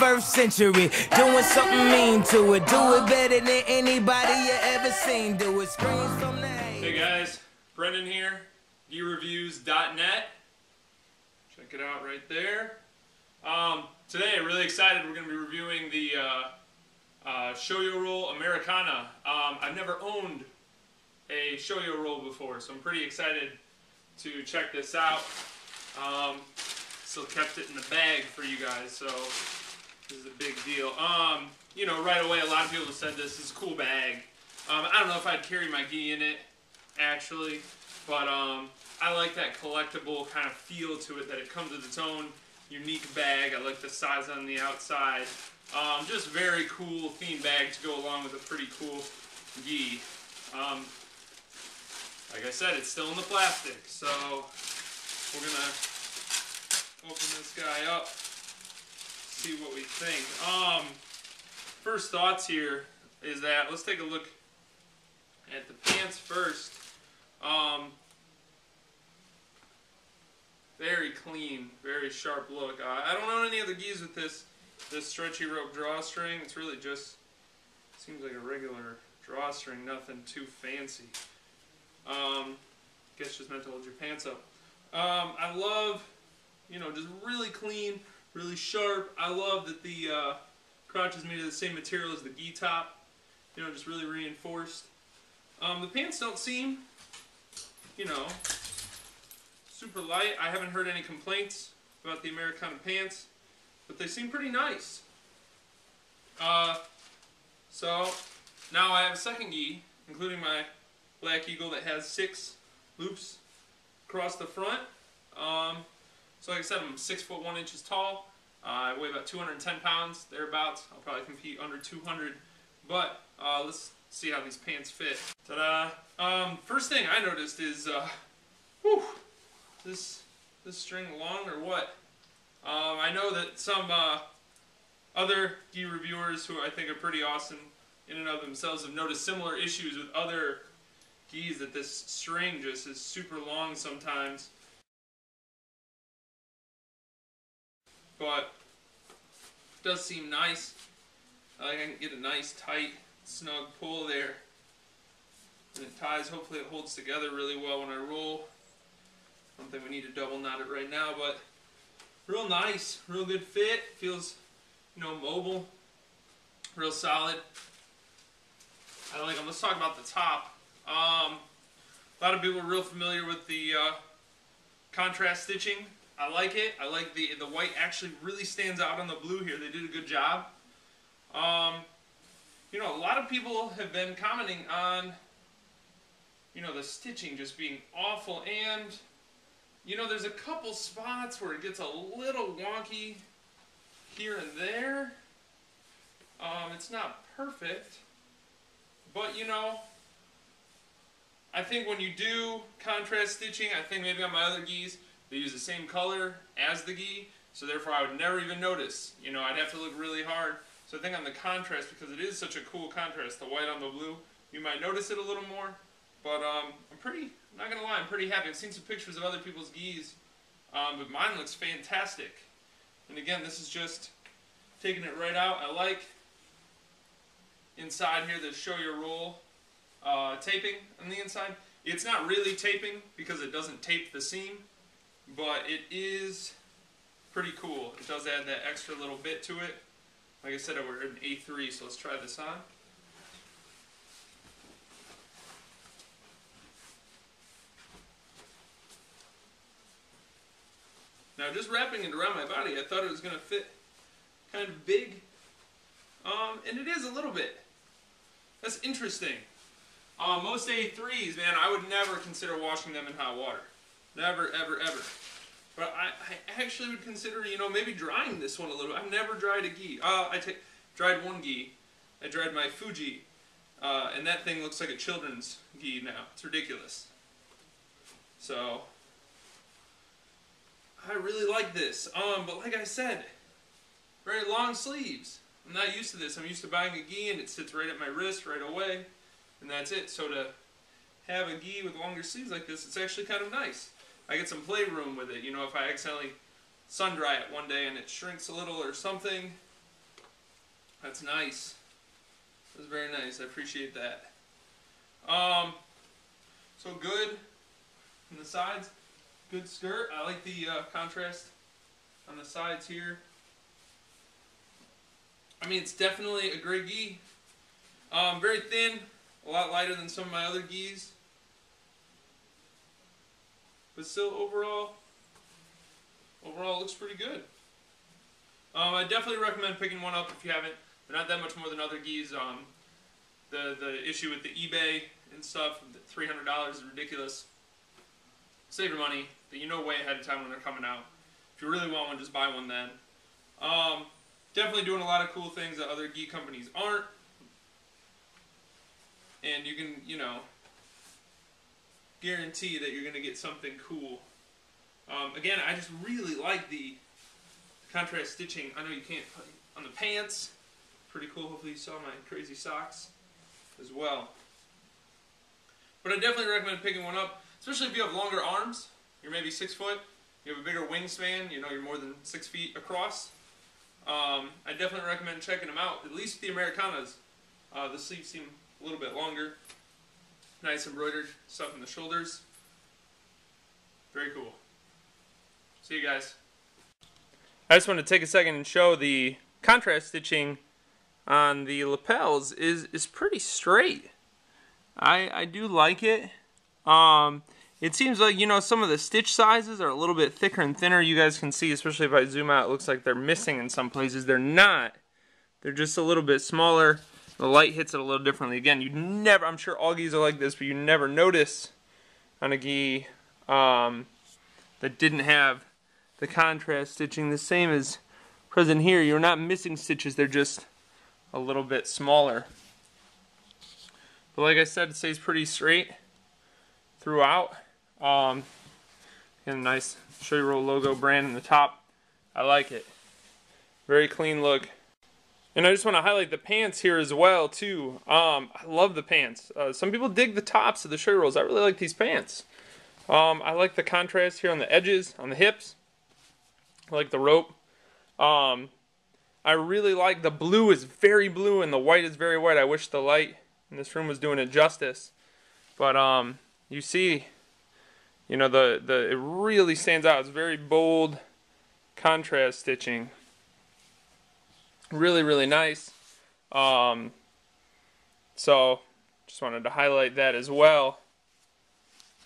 21st century. Doing something mean to it. Do it better than anybody you ever seen. Do it. Hey guys, Brendan here, gireviews.net. Check it out right there. Um, today, I'm really excited. We're going to be reviewing the uh, uh, Shoyoroll Americana. Um, I've never owned a Shoyoroll before, so I'm pretty excited to check this out. Um, still kept it in the bag for you guys, so this is a big deal. Um, you know, right away, a lot of people have said this is a cool bag. Um, I don't know if I'd carry my gi in it, actually, but um, I like that collectible kind of feel to it, that it comes with its own unique bag. I like the size on the outside. Um, just very cool theme bag to go along with a pretty cool gi. Um, like I said, it's still in the plastic, so we're gonna open this guy up, see what we think. Um, first thoughts here is that let's take a look at the pants first. Um, very clean, very sharp look. Uh, I don't own any other gis with this this stretchy rope drawstring. It's really just seems like a regular drawstring, nothing too fancy. Um, guess just meant to hold your pants up. Um, I love, you know, just really clean, really sharp. I love that the uh, crotch is made of the same material as the gi top. You know, just really reinforced. Um, the pants don't seem, you know, super light. I haven't heard any complaints about the Americana pants, but they seem pretty nice. Uh, so, now I have a second gi, including my Black Eagle that has six loops across the front. Um, so like I said, I'm six foot one inches tall. Uh, I weigh about 210 pounds, thereabouts. I'll probably compete under 200. But uh, let's see how these pants fit. Ta-da! Um, first thing I noticed is, uh, whew, this this string long or what? Um, I know that some uh, other gi reviewers who I think are pretty awesome in and of themselves have noticed similar issues with other gis that this string just is super long sometimes. But it does seem nice. I can get a nice tight snug pull there. And it ties, hopefully it holds together really well when I roll. I don't think we need to double knot it right now, but real nice, real good fit. Feels, you know, mobile, real solid. I don't like them. Let's talk about the top. Um, a lot of people are real familiar with the uh, contrast stitching. I like it. I like the the white actually really stands out on the blue here. They did a good job. Um, you know, a lot of people have been commenting on, you know, the stitching just being awful. And, you know, there's a couple spots where it gets a little wonky here and there. Um, it's not perfect. But, you know, I think when you do contrast stitching, I think maybe on my other gis, they use the same color as the gi, so therefore I would never even notice. You know, I'd have to look really hard. So I think on the contrast, because it is such a cool contrast, the white on the blue, you might notice it a little more. But um, I'm pretty, I'm not going to lie, I'm pretty happy. I've seen some pictures of other people's gis, um, but mine looks fantastic. And again, this is just taking it right out. I like inside here the Shoyoroll uh, taping on the inside. It's not really taping because it doesn't tape the seam, but it is pretty cool. It does add that extra little bit to it. Like I said, we're in A3, so let's try this on. Now just wrapping it around my body, I thought it was going to fit kind of big, um, and it is a little bit. That's interesting. Uh, most A3s, man, I would never consider washing them in hot water. Never, ever, ever. Actually would consider, you know, maybe drying this one a little. I've never dried a gi. Uh, I take dried one gi. I dried my Fuji, uh, and that thing looks like a children's gi now. It's ridiculous. So, I really like this. Um, but like I said, very long sleeves. I'm not used to this. I'm used to buying a gi and it sits right at my wrist right away and that's it. So to have a gi with longer sleeves like this, it's actually kind of nice. I get some playroom with it. You know, if I accidentally sun dry it one day and it shrinks a little or something, That's nice. That's very nice. I appreciate that. Um, so good on the sides. Good skirt. I like the uh, contrast on the sides here. I mean, it's definitely a great gi. Um, very thin, a lot lighter than some of my other gis. But still, overall, overall, looks pretty good. Um, I definitely recommend picking one up if you haven't. They're not that much more than other gis. Um, the the issue with the eBay and stuff, three hundred dollars is ridiculous. Save your money, but you know way ahead of time when they're coming out. If you really want one, just buy one then. Um, definitely doing a lot of cool things that other gi companies aren't. And you can, you know, guarantee that you're going to get something cool. Um, again, I just really like the contrast stitching. I know you can't put on the pants. Pretty cool. Hopefully you saw my crazy socks as well. But I definitely recommend picking one up, especially if you have longer arms. You're maybe six foot. You have a bigger wingspan. You know you're more than six feet across. Um, I definitely recommend checking them out. At least the Americanas. Uh, the sleeves seem a little bit longer. Nice embroidered stuff in the shoulders. Very cool. See you guys. I just want to take a second and show the contrast stitching on the lapels is is pretty straight. I I do like it. Um, it seems like you know some of the stitch sizes are a little bit thicker and thinner. You guys can see, especially if I zoom out, it looks like they're missing in some places. They're not. They're just a little bit smaller. The light hits it a little differently. Again, you never. I'm sure all gis are like this, but you never notice on a gi um, that didn't have the contrast stitching the same as present here. You're not missing stitches, they're just a little bit smaller. But like I said, it stays pretty straight throughout. Um, and a nice Shoyoroll logo brand in the top. I like it. Very clean look. And I just want to highlight the pants here as well too. Um, I love the pants. Uh, some people dig the tops of the Shoyorolls. I really like these pants. Um, I like the contrast here on the edges, on the hips I like the rope. Um, I really like the blue is very blue and the white is very white. I wish the light in this room was doing it justice. But um, you see, you know, the, the it really stands out. It's very bold contrast stitching. Really, really nice. Um, so, just wanted to highlight that as well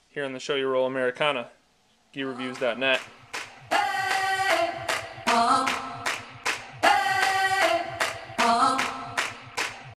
here on the Shoyoroll Americana, GiReviews.net. Oh.